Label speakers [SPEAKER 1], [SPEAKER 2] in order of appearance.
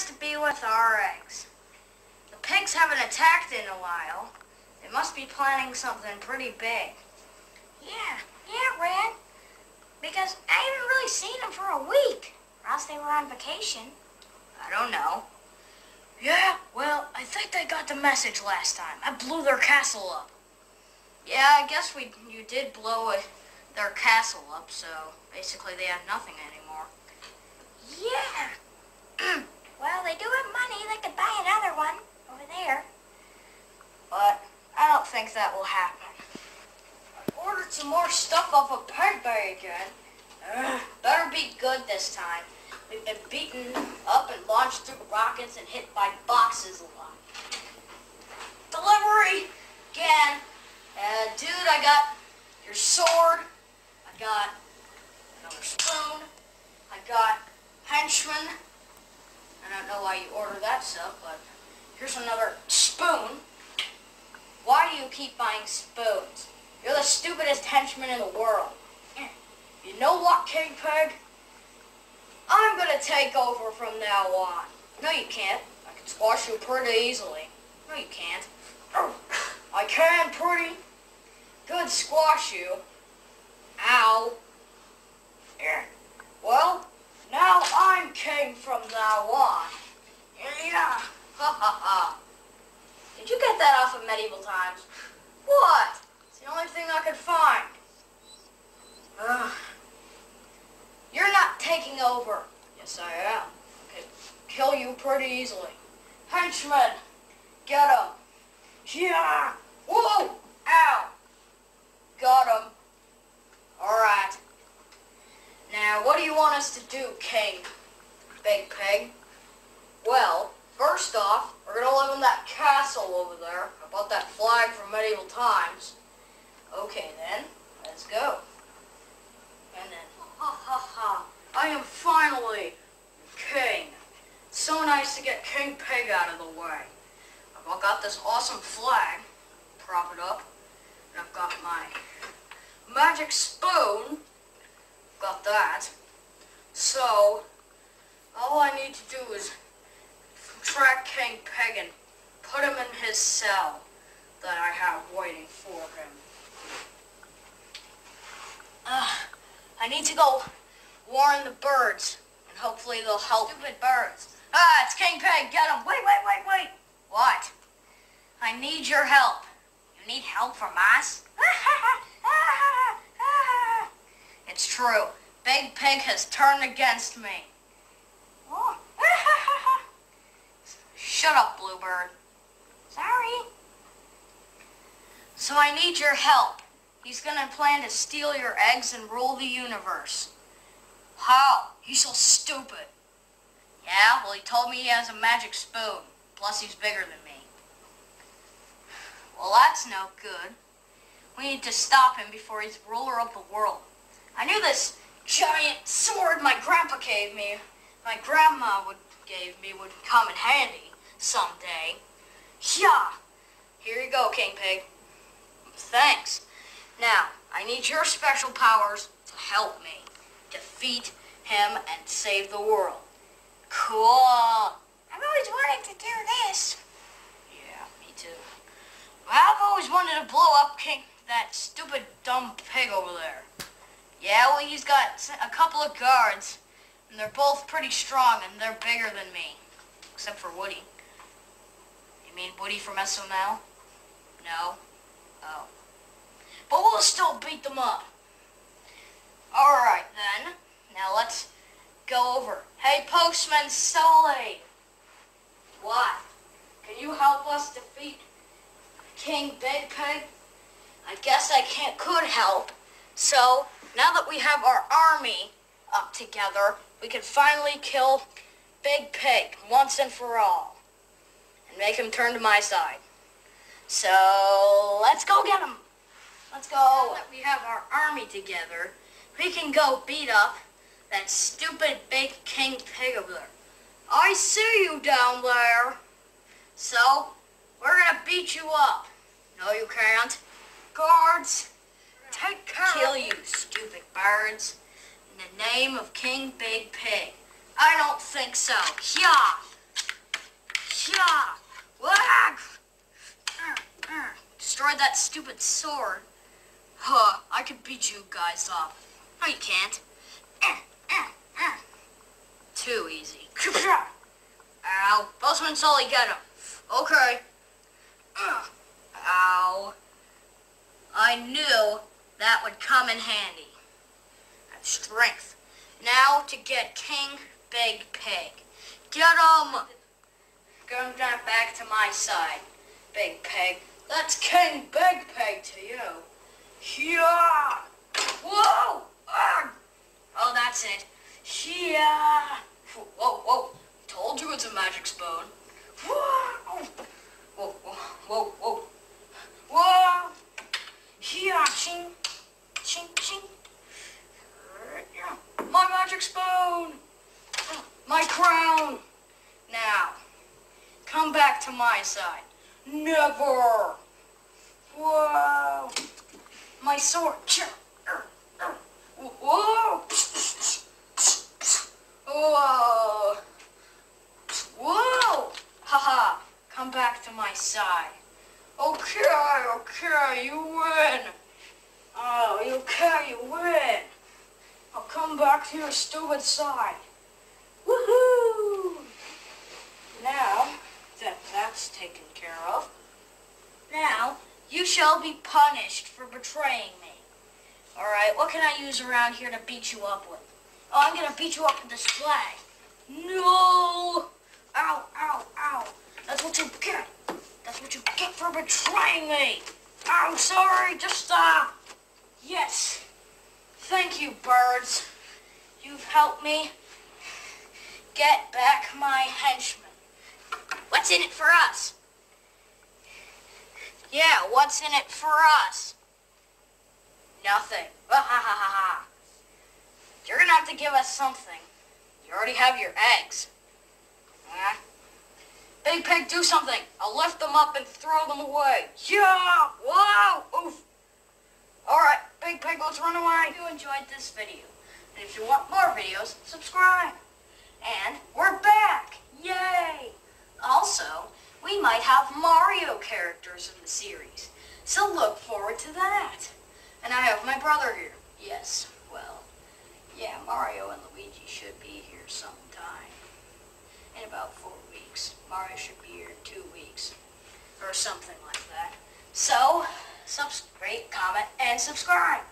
[SPEAKER 1] has to be with our eggs. The pigs haven't attacked in a while. They must be planning something pretty big.
[SPEAKER 2] Yeah, yeah, Red. Because I haven't really seen them for a week. Or else they were on vacation.
[SPEAKER 1] I don't know. Yeah, well, I think they got the message last time. I blew their castle up. Yeah, I guess we you did blow a, their castle up, so basically they had nothing anymore.
[SPEAKER 2] Yeah. well, they do have money. They could buy another one over there.
[SPEAKER 1] But I don't think that will happen. I ordered some more stuff off of Pegboy again. Ugh, better be good this time. We've been beaten up and launched through rockets and hit by boxes a lot. Delivery again. Uh, dude, I got your sword. I got another spoon. I got henchman. I don't know why you order that stuff, but here's another spoon. Why do you keep buying spoons? You're the stupidest henchman in the world. You know what, King Peg? I'm gonna take over from now on. No, you can't. I can squash you pretty easily. No, you can't. I can pretty good squash you. Ow. Yeah. Well, now I'm king from now on. Yeah. Ha ha ha. Did you get that off of medieval times? What? It's the only thing I could find. Ugh. You're not taking over. Yes, I am. I could kill you pretty easily. Henchman, get him. Yeah. Whoa. Ow. Got him. All right. Now, what do you want us to do, King? Big Pig? Well, first off, we're gonna live in that castle over there. I bought that flag from medieval times. Okay then, let's go. And then, ha ha ha, I am finally king. So nice to get King Pig out of the way. I've got this awesome flag, prop it up, and I've got my magic spoon, got that. So, all I need to do is track King Pig and put him in his cell that I have waiting for him. Uh, I need to go warn the birds, and hopefully they'll help. Stupid birds. Ah, it's King Pig, get him. Wait, wait, wait, wait. What? I need your help. You need help from us? it's true. Big Pig has turned against me.
[SPEAKER 2] Oh.
[SPEAKER 1] Shut up, Bluebird.
[SPEAKER 2] Sorry.
[SPEAKER 1] So I need your help. He's gonna plan to steal your eggs and rule the universe. How? He's so stupid. Yeah, well he told me he has a magic spoon. Plus he's bigger than me. Well, that's no good. We need to stop him before he's ruler of the world. I knew this giant sword my grandpa gave me, my grandma would gave me would come in handy someday. Yeah. Here you go, King Pig. Thanks. Now, I need your special powers to help me defeat him and save the world. Cool.
[SPEAKER 2] I've always wanted to do this.
[SPEAKER 1] Yeah, me too. I've always wanted to blow up King, that stupid dumb pig over there. Yeah, well, he's got a couple of guards, and they're both pretty strong, and they're bigger than me, except for Woody. You mean Woody from SML? No. Oh. But we'll still beat them up. All right then. Now let's go over. Hey, Postman Sully. What? Can you help us defeat King Big Pig? I guess I can't could help. So now that we have our army up together, we can finally kill Big Pig once and for all, and make him turn to my side. So let's go get him. Let's go. Now that we have our army together, we can go beat up that stupid big King Pig over there. I see you down there. So, we're gonna beat you up. No, you can't. Guards, take care. Kill you, stupid birds. In the name of King Big Pig. I don't think so. Yeah. Yeah. Whack. Destroyed that stupid sword. Huh, I could beat you guys up. No, you can't. Too easy. Ow. Bossman Sully, get him. Okay. Ow. I knew that would come in handy. Have strength. Now to get King Big Pig. Get him! Going down back to my side, Big Pig. That's King Big Pig to you. Yeah! Whoa! Ah! Oh, that's it. Yeah! Whoa, whoa. Told you it's a magic spoon. Whoa! Whoa, whoa, whoa, whoa. Yeah, ching. My magic spoon! My crown! Now, come back to my side. Never! Whoa! My sword. Whoa! Whoa! Whoa! Haha! Come back to my side. Okay, okay, you win. Oh, okay, you win. I'll come back to your stupid side. Woohoo! Now that that's taken care of, now you shall be punished for betraying me. Alright, what can I use around here to beat you up with? Oh, I'm gonna beat you up with this flag. No! Ow, ow, ow. That's what you get. That's what you get for betraying me. I'm sorry, just stop. Yes. Thank you, birds. You've helped me get back my henchmen. What's in it for us? Yeah, what's in it for us? Nothing. You're gonna have to give us something. You already have your eggs. Huh? Big Pig, do something. I'll lift them up and throw them away. Yeah! Whoa! Oof! Alright, Big Pig, let's run away. If you enjoyed this video, and if you want more videos, subscribe. And we're back! Yay! Also, we might have Mario characters in the series, so look forward to that. And I have my brother here. Yes, well, yeah, Mario and Luigi should be here sometime. In about four weeks. Mario should be here in two weeks. Or something like that. So, subscribe, comment, and subscribe.